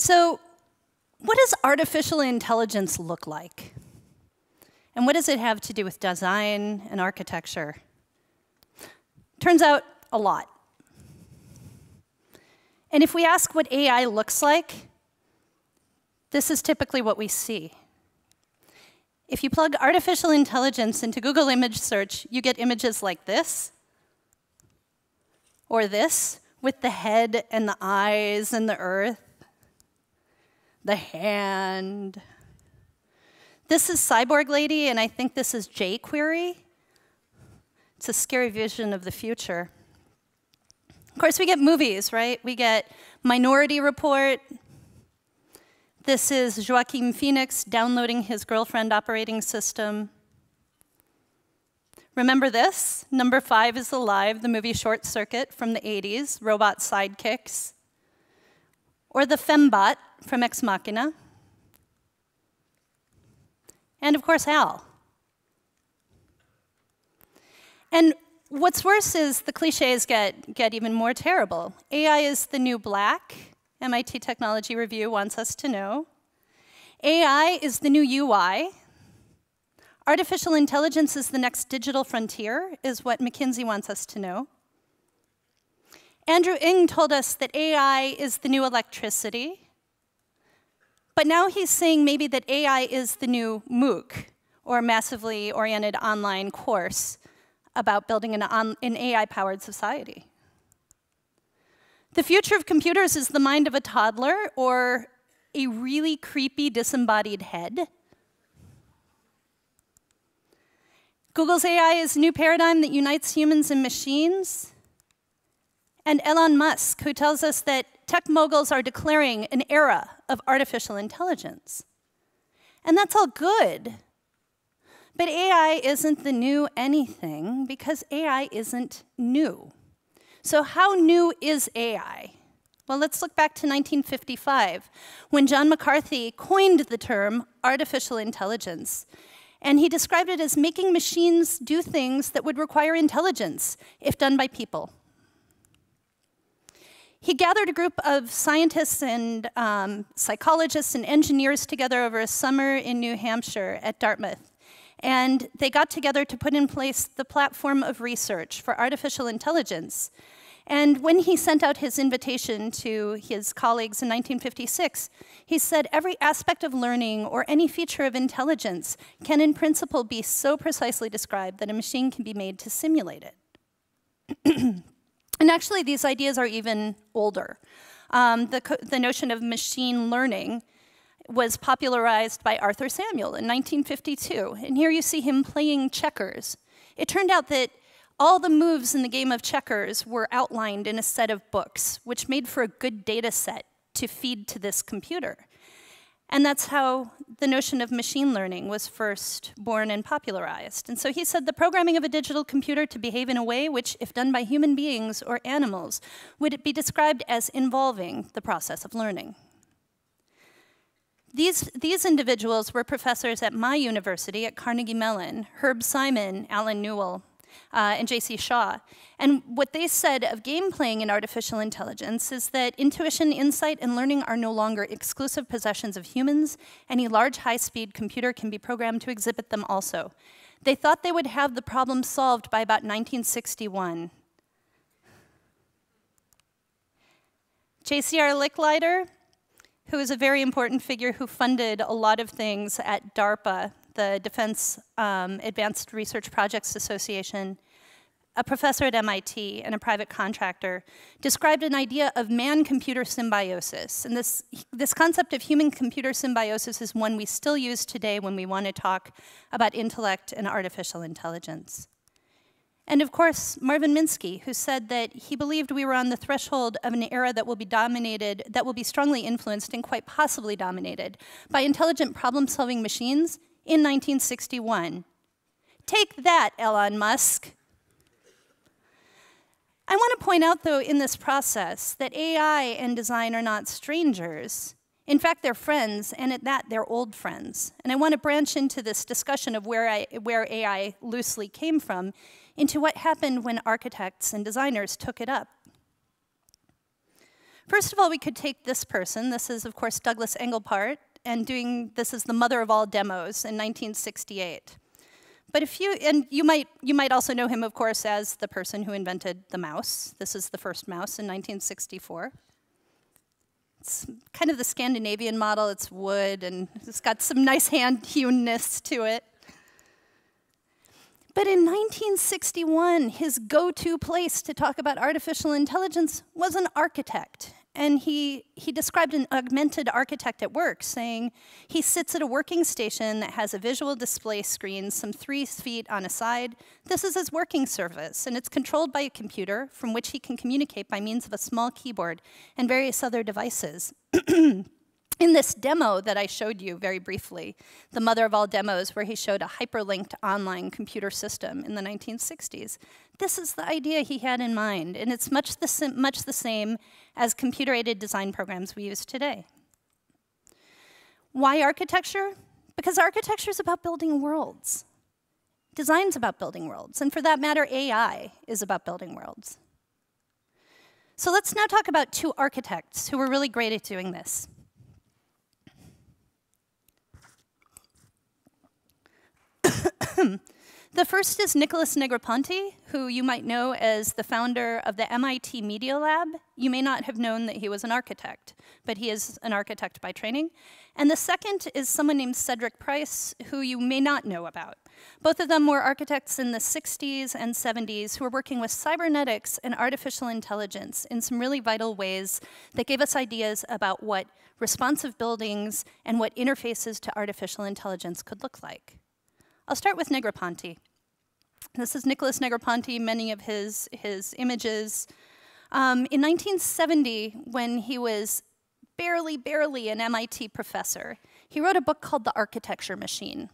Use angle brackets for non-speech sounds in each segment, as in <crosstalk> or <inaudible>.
So, what does artificial intelligence look like? And what does it have to do with design and architecture? Turns out, a lot. And if we ask what AI looks like, this is typically what we see. If you plug artificial intelligence into Google image search, you get images like this, or this, with the head and the eyes and the earth, the hand. This is Cyborg Lady, and I think this is jQuery. It's a scary vision of the future. Of course, we get movies, right? We get Minority Report. This is Joaquin Phoenix downloading his girlfriend operating system. Remember this? Number five is Alive, the movie Short Circuit from the 80s, robot sidekicks. Or the Fembot from Ex Machina. And of course, Hal. And what's worse is the cliches get, get even more terrible. AI is the new black, MIT Technology Review wants us to know. AI is the new UI. Artificial intelligence is the next digital frontier, is what McKinsey wants us to know. Andrew Ng told us that AI is the new electricity. But now he's saying maybe that AI is the new MOOC, or massively oriented online course about building an, an AI-powered society. The future of computers is the mind of a toddler or a really creepy disembodied head. Google's AI is a new paradigm that unites humans and machines. And Elon Musk, who tells us that tech moguls are declaring an era of artificial intelligence. And that's all good. But AI isn't the new anything because AI isn't new. So, how new is AI? Well, let's look back to 1955 when John McCarthy coined the term artificial intelligence. And he described it as making machines do things that would require intelligence if done by people. He gathered a group of scientists and um, psychologists and engineers together over a summer in New Hampshire at Dartmouth. And they got together to put in place the platform of research for artificial intelligence. And when he sent out his invitation to his colleagues in 1956, he said every aspect of learning or any feature of intelligence can, in principle, be so precisely described that a machine can be made to simulate it. <clears throat> and actually, these ideas are even older. Um, the, the notion of machine learning was popularized by Arthur Samuel in 1952. And here you see him playing checkers. It turned out that all the moves in the game of checkers were outlined in a set of books, which made for a good data set to feed to this computer. And that's how the notion of machine learning was first born and popularized. And so he said the programming of a digital computer to behave in a way which, if done by human beings or animals, would be described as involving the process of learning. These, these individuals were professors at my university at Carnegie Mellon, Herb Simon, Allen Newell, uh, and J.C. Shaw. And what they said of game playing in artificial intelligence is that intuition, insight, and learning are no longer exclusive possessions of humans. Any large, high-speed computer can be programmed to exhibit them also. They thought they would have the problem solved by about 1961. J.C.R. Licklider who is a very important figure who funded a lot of things at DARPA, the Defense um, Advanced Research Projects Association, a professor at MIT and a private contractor, described an idea of man-computer symbiosis. And this, this concept of human-computer symbiosis is one we still use today when we want to talk about intellect and artificial intelligence. And of course, Marvin Minsky, who said that he believed we were on the threshold of an era that will be dominated, that will be strongly influenced and quite possibly dominated by intelligent problem-solving machines in 1961. Take that, Elon Musk. I want to point out, though, in this process, that AI and design are not strangers. In fact, they're friends, and at that, they're old friends. And I want to branch into this discussion of where, I, where AI loosely came from into what happened when architects and designers took it up. First of all, we could take this person. This is, of course, Douglas Engelbart, and doing this is the mother of all demos in 1968. But if you, and you might, you might also know him, of course, as the person who invented the mouse. This is the first mouse in 1964. It's kind of the Scandinavian model. It's wood, and it's got some nice hand-hewenness <laughs> to it. But in 1961, his go to place to talk about artificial intelligence was an architect. And he, he described an augmented architect at work, saying he sits at a working station that has a visual display screen some three feet on a side. This is his working surface, and it's controlled by a computer from which he can communicate by means of a small keyboard and various other devices. <clears throat> in this demo that I showed you very briefly, the mother of all demos, where he showed a hyperlinked online computer system in the 1960s, this is the idea he had in mind, and it's much the, much the same as computer-aided design programs we use today. Why architecture? Because architecture is about building worlds. Design's about building worlds, and for that matter, AI is about building worlds. So let's now talk about two architects who were really great at doing this. The first is Nicholas Negroponte, who you might know as the founder of the MIT Media Lab. You may not have known that he was an architect, but he is an architect by training. And the second is someone named Cedric Price, who you may not know about. Both of them were architects in the 60s and 70s who were working with cybernetics and artificial intelligence in some really vital ways that gave us ideas about what responsive buildings and what interfaces to artificial intelligence could look like. I'll start with Negroponte. This is Nicholas Negroponte, many of his, his images. Um, in 1970, when he was barely, barely an MIT professor, he wrote a book called The Architecture Machine.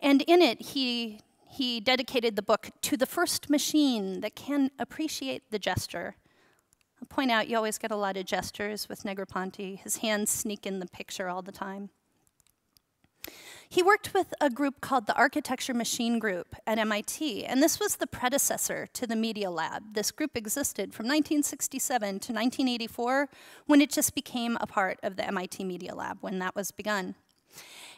And in it, he, he dedicated the book to the first machine that can appreciate the gesture. I'll point out you always get a lot of gestures with Negroponte. His hands sneak in the picture all the time. He worked with a group called the Architecture Machine Group at MIT, and this was the predecessor to the Media Lab. This group existed from 1967 to 1984 when it just became a part of the MIT Media Lab, when that was begun.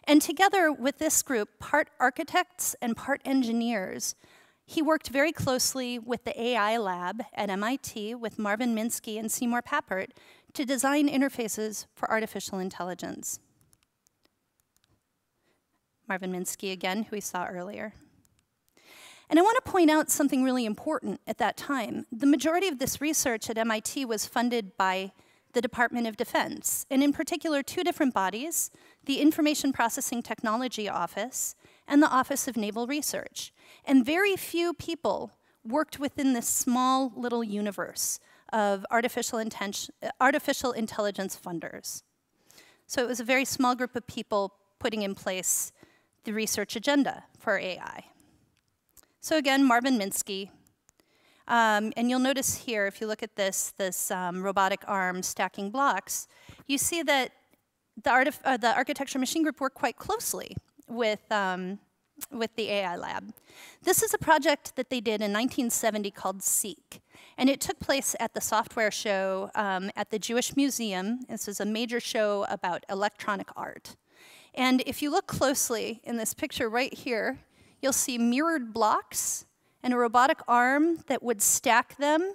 And together with this group, part architects and part engineers, he worked very closely with the AI lab at MIT with Marvin Minsky and Seymour Papert to design interfaces for artificial intelligence. Marvin Minsky again, who we saw earlier. And I want to point out something really important at that time. The majority of this research at MIT was funded by the Department of Defense, and in particular, two different bodies, the Information Processing Technology Office and the Office of Naval Research. And very few people worked within this small little universe of artificial, artificial intelligence funders. So it was a very small group of people putting in place the research agenda for AI. So again, Marvin Minsky. Um, and you'll notice here, if you look at this, this um, robotic arm stacking blocks, you see that the, uh, the architecture machine group worked quite closely with, um, with the AI lab. This is a project that they did in 1970 called SEEK. And it took place at the software show um, at the Jewish Museum. This is a major show about electronic art. And if you look closely in this picture right here, you'll see mirrored blocks and a robotic arm that would stack them.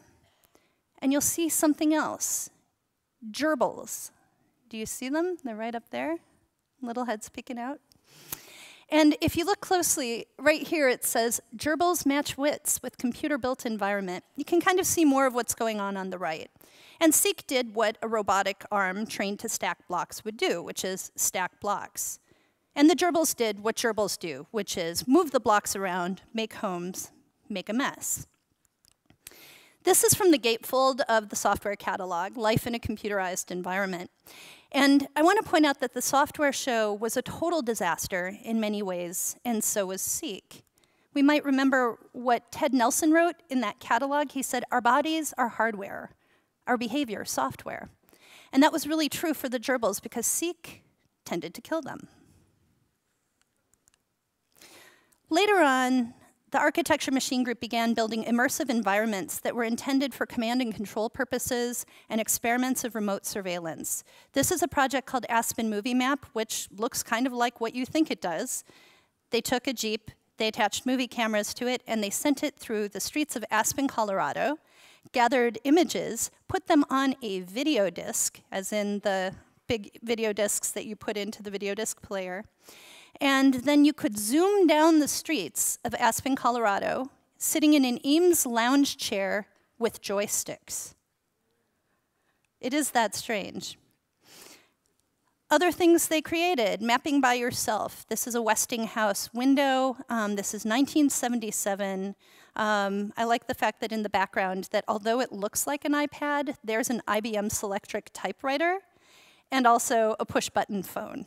And you'll see something else, gerbils. Do you see them? They're right up there, little heads peeking out. And if you look closely, right here it says, gerbils match wits with computer-built environment. You can kind of see more of what's going on on the right. And Seek did what a robotic arm trained to stack blocks would do, which is stack blocks. And the gerbils did what gerbils do, which is move the blocks around, make homes, make a mess. This is from the gatefold of the software catalog, Life in a Computerized Environment. And I want to point out that the software show was a total disaster in many ways, and so was Seek. We might remember what Ted Nelson wrote in that catalog. He said, Our bodies are hardware, our behavior, software. And that was really true for the gerbils because Seek tended to kill them. Later on, the Architecture Machine Group began building immersive environments that were intended for command and control purposes and experiments of remote surveillance. This is a project called Aspen Movie Map, which looks kind of like what you think it does. They took a Jeep, they attached movie cameras to it, and they sent it through the streets of Aspen, Colorado, gathered images, put them on a video disc, as in the big video discs that you put into the video disc player, and then you could zoom down the streets of Aspen, Colorado, sitting in an Eames lounge chair with joysticks. It is that strange. Other things they created, mapping by yourself. This is a Westinghouse window. Um, this is 1977. Um, I like the fact that in the background that although it looks like an iPad, there's an IBM Selectric typewriter and also a push button phone.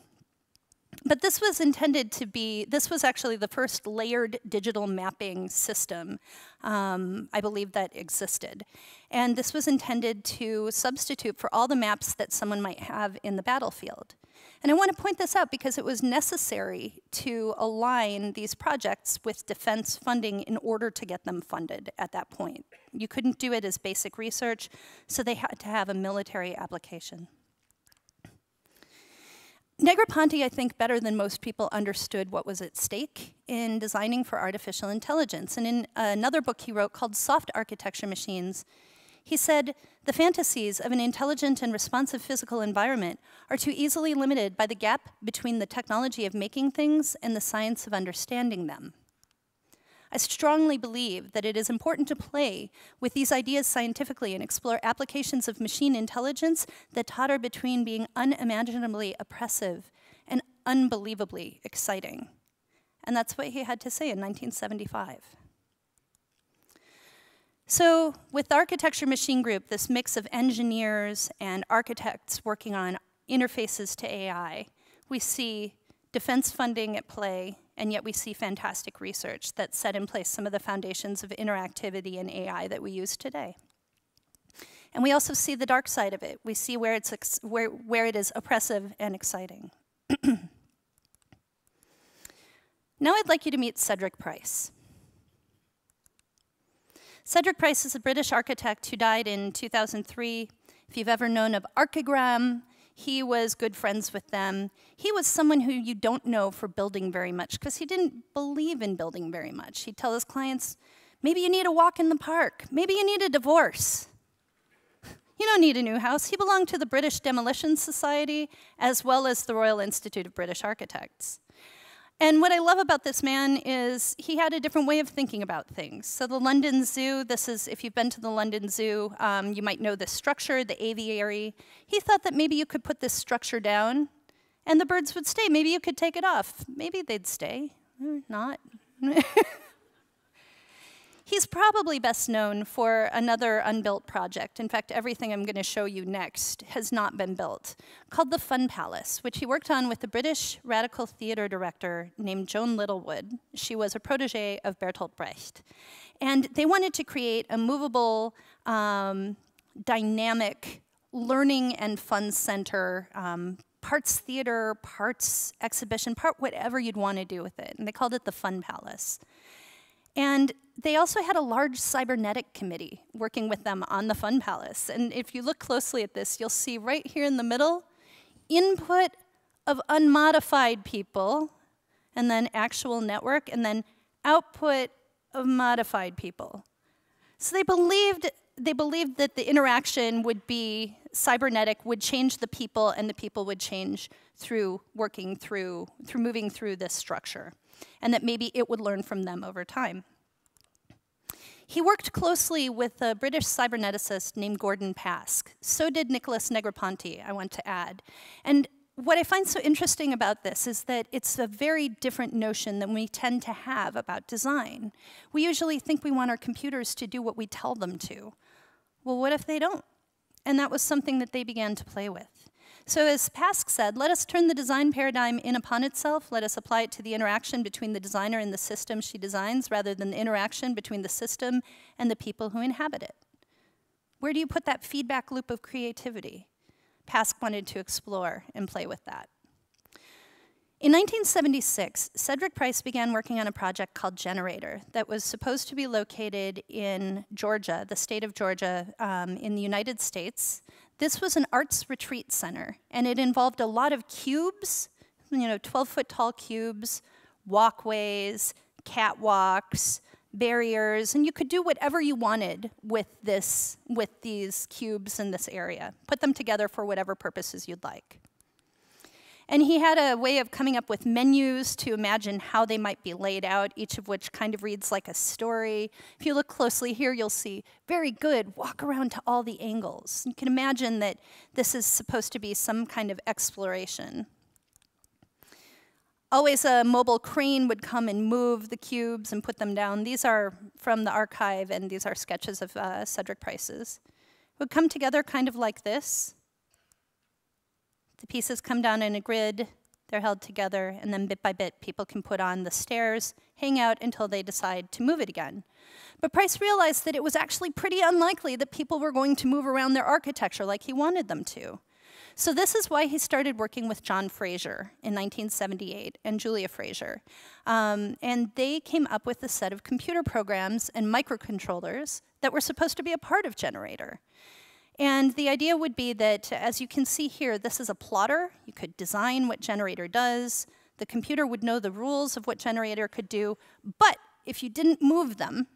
But this was intended to be, this was actually the first layered digital mapping system, um, I believe, that existed. And this was intended to substitute for all the maps that someone might have in the battlefield. And I want to point this out because it was necessary to align these projects with defense funding in order to get them funded at that point. You couldn't do it as basic research, so they had to have a military application. Negroponte, I think, better than most people understood what was at stake in designing for artificial intelligence. And in another book he wrote called Soft Architecture Machines, he said, the fantasies of an intelligent and responsive physical environment are too easily limited by the gap between the technology of making things and the science of understanding them. I strongly believe that it is important to play with these ideas scientifically and explore applications of machine intelligence that totter between being unimaginably oppressive and unbelievably exciting. And that's what he had to say in 1975. So, with Architecture Machine Group, this mix of engineers and architects working on interfaces to AI, we see defense funding at play, and yet we see fantastic research that set in place some of the foundations of interactivity and AI that we use today. And we also see the dark side of it. We see where, it's where, where it is oppressive and exciting. <clears throat> now I'd like you to meet Cedric Price. Cedric Price is a British architect who died in 2003. If you've ever known of Archigram, he was good friends with them. He was someone who you don't know for building very much because he didn't believe in building very much. He'd tell his clients, maybe you need a walk in the park, maybe you need a divorce. <laughs> You don't need a new house. He belonged to the British Demolition Society as well as the Royal Institute of British Architects. And what I love about this man is he had a different way of thinking about things. So the London Zoo, this is, if you've been to the London Zoo, um, you might know the structure, the aviary. He thought that maybe you could put this structure down and the birds would stay. Maybe you could take it off. Maybe they'd stay, or not. <laughs> He's probably best known for another unbuilt project. In fact, everything I'm going to show you next has not been built, called the Fun Palace, which he worked on with a British radical theater director named Joan Littlewood. She was a protege of Bertolt Brecht. And they wanted to create a movable, um, dynamic learning and fun center, um, parts theater, parts exhibition, part whatever you'd want to do with it. And they called it the Fun Palace. And they also had a large cybernetic committee working with them on the Fun Palace. And if you look closely at this, you'll see right here in the middle input of unmodified people, and then actual network, and then output of modified people. So they believed, they believed that the interaction would be cybernetic, would change the people, and the people would change through working through, through moving through this structure, and that maybe it would learn from them over time. He worked closely with a British cyberneticist named Gordon Pask. So did Nicholas Negroponte, I want to add. And what I find so interesting about this is that it's a very different notion than we tend to have about design. We usually think we want our computers to do what we tell them to. Well, what if they don't? And that was something that they began to play with. So as Pask said, let us turn the design paradigm in upon itself. Let us apply it to the interaction between the designer and the system she designs rather than the interaction between the system and the people who inhabit it. Where do you put that feedback loop of creativity? Pask wanted to explore and play with that. In 1976, Cedric Price began working on a project called Generator that was supposed to be located in Georgia, the state of Georgia, um, in the United States. This was an arts retreat center, and it involved a lot of cubes, you know, 12 foot tall cubes, walkways, catwalks, barriers, and you could do whatever you wanted with this, with these cubes in this area. Put them together for whatever purposes you'd like. And he had a way of coming up with menus to imagine how they might be laid out, each of which kind of reads like a story. If you look closely here, you'll see very good, walk around to all the angles. You can imagine that this is supposed to be some kind of exploration. Always a mobile crane would come and move the cubes and put them down. These are from the archive, and these are sketches of uh, Cedric Price's. It would come together kind of like this. The pieces come down in a grid, they're held together, and then bit by bit, people can put on the stairs, hang out until they decide to move it again. But Price realized that it was actually pretty unlikely that people were going to move around their architecture like he wanted them to. So this is why he started working with John Frazer in 1978 and Julia Frazer. Um, and they came up with a set of computer programs and microcontrollers that were supposed to be a part of Generator. And the idea would be that, as you can see here, this is a plotter. You could design what generator does. The computer would know the rules of what generator could do. But if you didn't move them,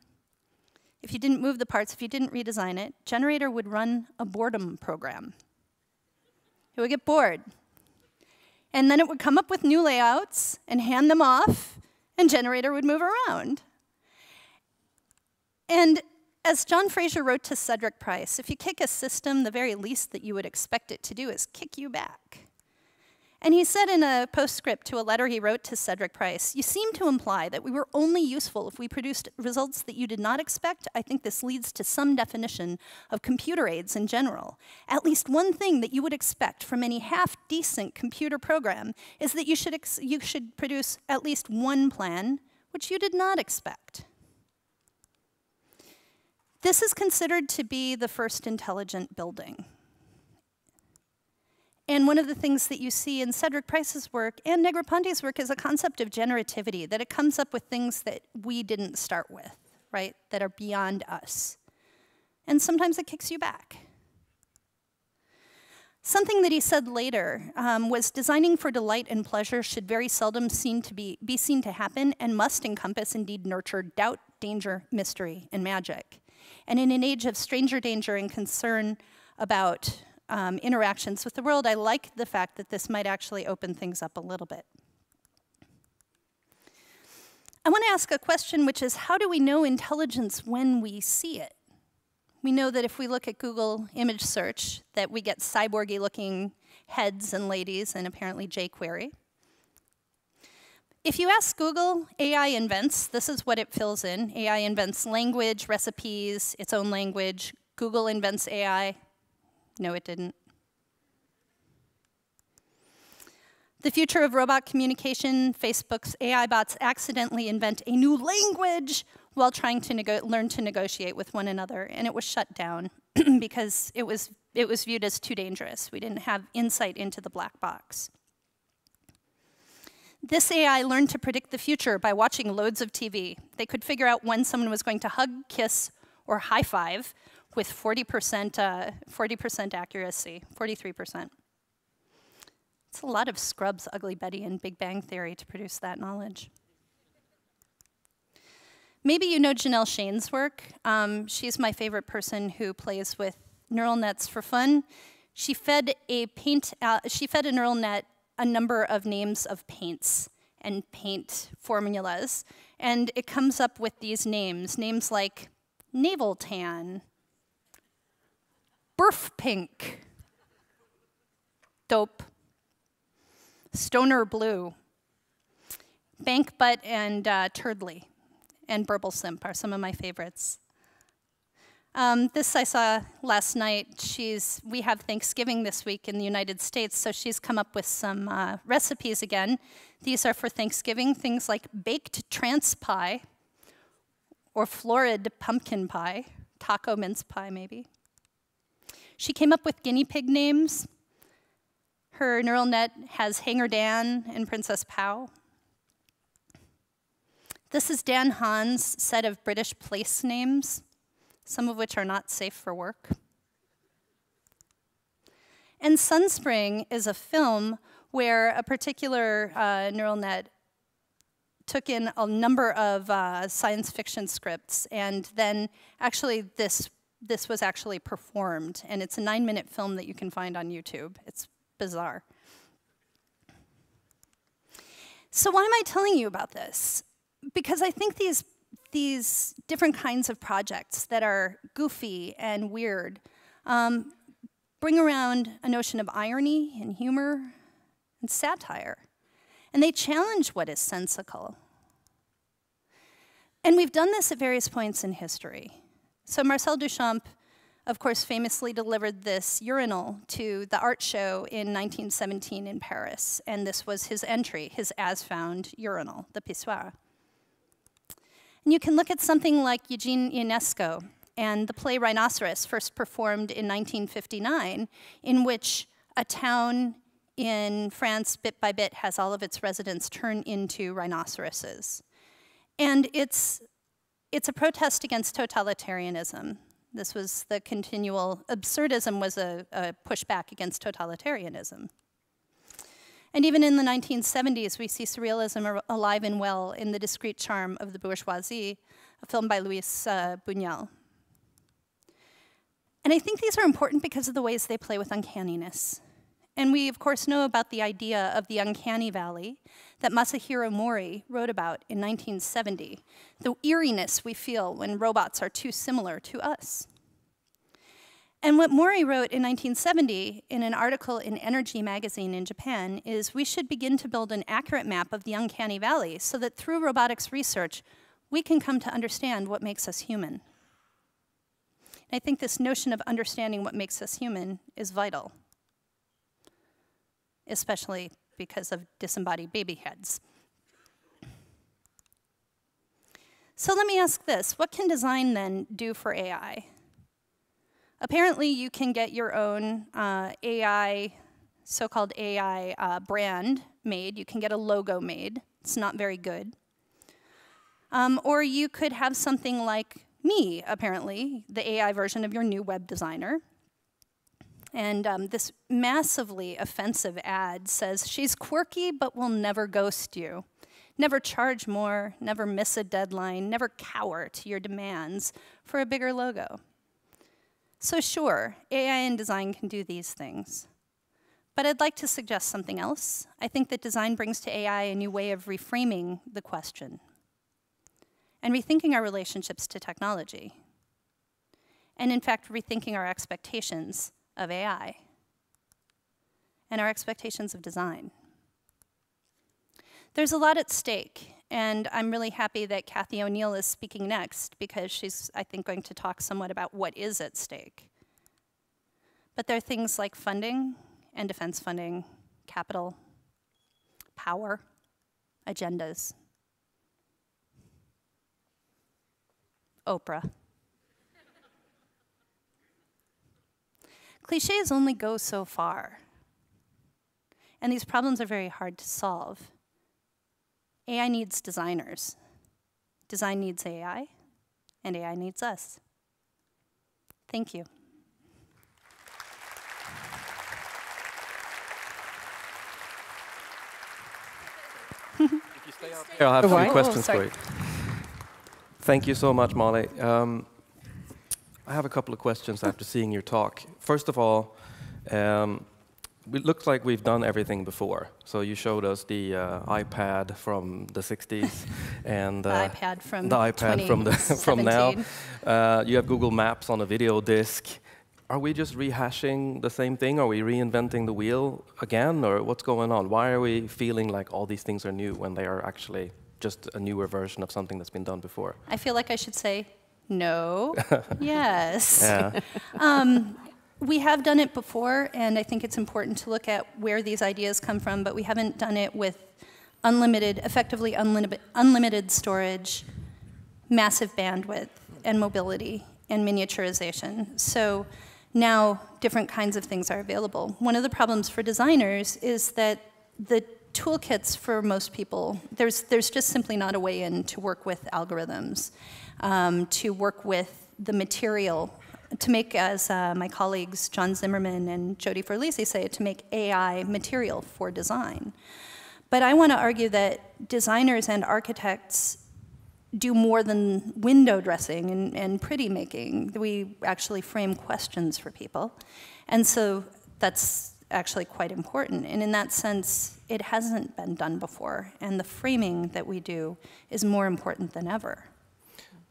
if you didn't move the parts, if you didn't redesign it, generator would run a boredom program. It would get bored. And then it would come up with new layouts and hand them off, and generator would move around. And as John Frazer wrote to Cedric Price, if you kick a system, the very least that you would expect it to do is kick you back. And he said in a postscript to a letter he wrote to Cedric Price, You seem to imply that we were only useful if we produced results that you did not expect. I think this leads to some definition of computer aids in general. At least one thing that you would expect from any half decent computer program is that you should, you should produce at least one plan, which you did not expect. This is considered to be the first intelligent building. And one of the things that you see in Cedric Price's work and Negroponte's work is a concept of generativity, that it comes up with things that we didn't start with, right, that are beyond us. And sometimes it kicks you back. Something that he said later um, was designing for delight and pleasure should very seldom seem to be, be seen to happen and must encompass, indeed nurture, doubt, danger, mystery, and magic. And in an age of stranger danger and concern about um, interactions with the world, I like the fact that this might actually open things up a little bit. I want to ask a question, which is how do we know intelligence when we see it? We know that if we look at Google image search, that we get cyborgy looking heads and ladies and apparently jQuery. If you ask Google, AI invents, this is what it fills in. AI invents language, recipes, its own language. Google invents AI. No, it didn't. The future of robot communication, Facebook's AI bots accidentally invent a new language while trying to learn to negotiate with one another, and it was shut down <clears throat> because it was, it was viewed as too dangerous. We didn't have insight into the black box. This AI learned to predict the future by watching loads of TV. They could figure out when someone was going to hug, kiss, or high five with 40%, uh, 40% accuracy, 43%. It's a lot of Scrubs, Ugly Betty, and Big Bang Theory to produce that knowledge. Maybe you know Janelle Shane's work. Um, she's my favorite person who plays with neural nets for fun. She fed a paint. Uh, she fed a neural net a number of names of paints and paint formulas. And it comes up with these names, names like navel tan, burf pink, dope, stoner blue, bank butt and uh, turdly, and burble simp are some of my favorites. Um, this I saw last night. She's, we have Thanksgiving this week in the United States, so she's come up with some uh, recipes again. These are for Thanksgiving, things like baked trance pie, or florid pumpkin pie, taco mince pie maybe. She came up with guinea pig names. Her neural net has Hanger Dan and Princess Pow. This is Dan Hon's set of British place names, some of which are not safe for work. And Sunspring is a film where a particular uh, neural net took in a number of uh, science fiction scripts, and then actually this this was actually performed, and it's a nine-minute film that you can find on YouTube. It's bizarre. So why am I telling you about this? Because I think these these different kinds of projects that are goofy and weird um, bring around a notion of irony and humor and satire. And they challenge what is sensical. And we've done this at various points in history. So Marcel Duchamp, of course, famously delivered this urinal to the art show in 1917 in Paris. And this was his entry, his as-found urinal, the pissoir. And you can look at something like Eugene Ionesco, and the play Rhinoceros, first performed in 1959, in which a town in France, bit by bit, has all of its residents turn into rhinoceroses. And it's, it's a protest against totalitarianism. This was the continual, absurdism was a, a pushback against totalitarianism. And even in the 1970s, we see surrealism alive and well in The Discreet Charm of the Bourgeoisie, a film by Luis uh, Buñuel. And I think these are important because of the ways they play with uncanniness. And we, of course, know about the idea of the uncanny valley that Masahiro Mori wrote about in 1970, the eeriness we feel when robots are too similar to us. And what Mori wrote in 1970 in an article in Energy magazine in Japan is we should begin to build an accurate map of the uncanny valley so that through robotics research, we can come to understand what makes us human. I think this notion of understanding what makes us human is vital, especially because of disembodied baby heads. So let me ask this, what can design then do for AI? Apparently you can get your own uh, AI, so-called AI uh, brand made. You can get a logo made. It's not very good. Um, or you could have something like me, apparently, the AI version of your new web designer. And um, this massively offensive ad says, she's quirky but will never ghost you. Never charge more, never miss a deadline, never cower to your demands for a bigger logo. So sure, AI and design can do these things. But I'd like to suggest something else. I think that design brings to AI a new way of reframing the question and rethinking our relationships to technology. And in fact, rethinking our expectations of AI and our expectations of design. There's a lot at stake, and I'm really happy that Cathy O'Neil is speaking next because she's, I think, going to talk somewhat about what is at stake. But there are things like funding and defense funding, capital, power, agendas. Oprah. Cliches only go so far. And these problems are very hard to solve. AI needs designers. Design needs AI, and AI needs us. Thank you. if you stay up here, I'll have a few questions oh, for you. Thank you so much, Molly. Um, I have a couple of questions after seeing your talk. First of all, um, it looks like we've done everything before. So you showed us the uh, iPad from the 60s <laughs> and uh, the iPad from the iPad from the <laughs> from now. Uh, you have Google Maps on a video disc. Are we just rehashing the same thing? Are we reinventing the wheel again, or what's going on? Why are we feeling like all these things are new when they are actually just a newer version of something that's been done before? I feel like I should say no, <laughs> yes. Um, we have done it before, and I think it's important to look at where these ideas come from, but we haven't done it with unlimited, effectively unlimited, unlimited storage, massive bandwidth, and mobility, and miniaturization. So now different kinds of things are available. One of the problems for designers is that the toolkits for most people, there's, there's just simply not a way in to work with algorithms, um, to work with the material, to make, as uh, my colleagues John Zimmerman and Jodi Forlizzi say, to make AI material for design. But I want to argue that designers and architects do more than window dressing and, and pretty making. We actually frame questions for people. And so that's actually quite important. And in that sense, it hasn't been done before. And the framing that we do is more important than ever.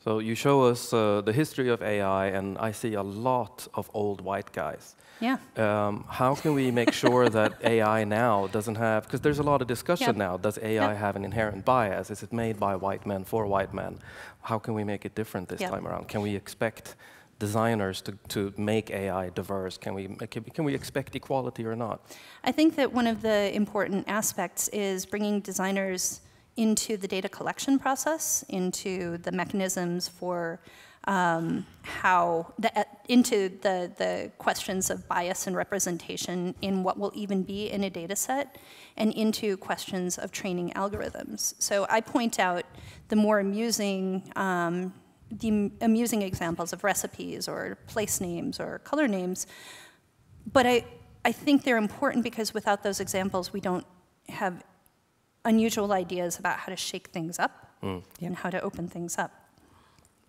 So you show us uh, the history of AI, and I see a lot of old white guys. Yeah. Um, how can we make sure that <laughs> AI now doesn't have, because there's a lot of discussion now, does AI have an inherent bias? Is it made by white men for white men? How can we make it different this time around? Can we expect designers to, to make AI diverse? Can we, can, can we expect equality or not? I think that one of the important aspects is bringing designers into the data collection process, into the mechanisms for um, how, the, uh, into the, the questions of bias and representation in what will even be in a data set, and into questions of training algorithms. So I point out the more amusing, um, the amusing examples of recipes or place names or color names, but I, I think they're important because without those examples, we don't have unusual ideas about how to shake things up mm. and how to open things up.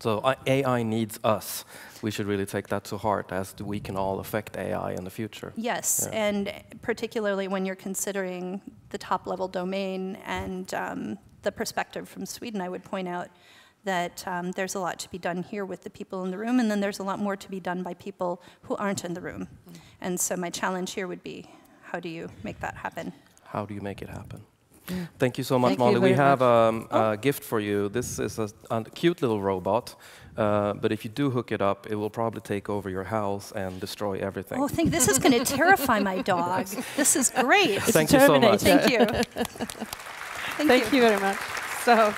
So uh, AI needs us. We should really take that to heart as we can all affect AI in the future. Yes, yeah. and particularly when you're considering the top level domain and um, the perspective from Sweden, I would point out that um, there's a lot to be done here with the people in the room, and then there's a lot more to be done by people who aren't in the room. Mm. And so my challenge here would be, how do you make that happen? How do you make it happen? Thank you so much, Thank Molly. We have um, oh. a gift for you. This is a, a cute little robot, uh, but if you do hook it up, it will probably take over your house and destroy everything. Oh, I think this is going to terrify my dog. <laughs> This is great. Thank you so much. <laughs> Thank you. Thank, Thank you. you very much. So.